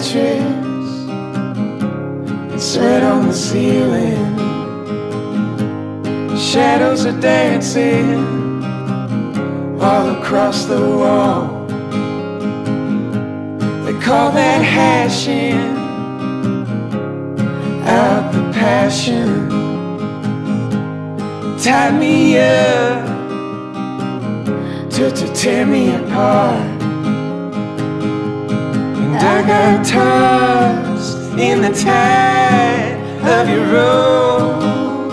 mattress and sweat on the ceiling. Shadows are dancing all across the wall. They call that hashing out the passion. Tie me up to, to tear me apart. Got tossed in the tide of your rose.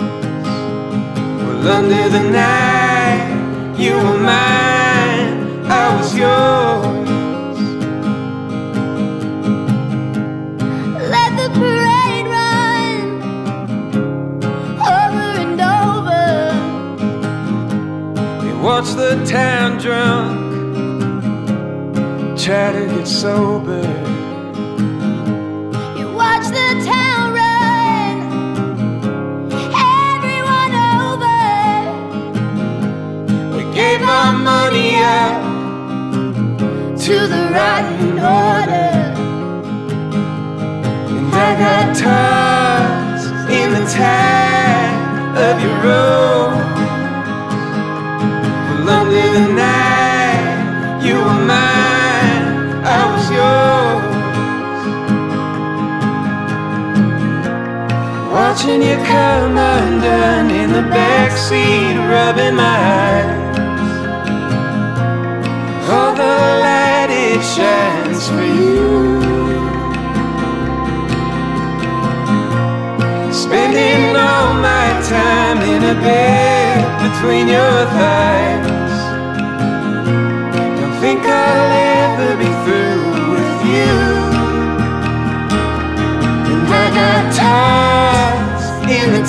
Well, under the night, you were mine, I was yours. Let the parade run over and over. Watch the town drunk try to get sober. You watch the town run everyone over. We gave our money out to the rotten order. And I got tossed in the tide of your. Well, under the night, you were mine, Watching you come undone in the backseat, rubbing my eyes. All the light it shines for you. Spending all my time in a bed between your thighs.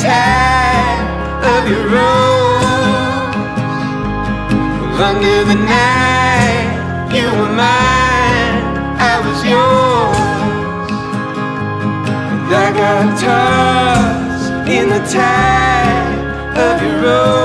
Tide of your rose. Under the night, you were mine, I was yours. And I got tossed in the tide of your rose.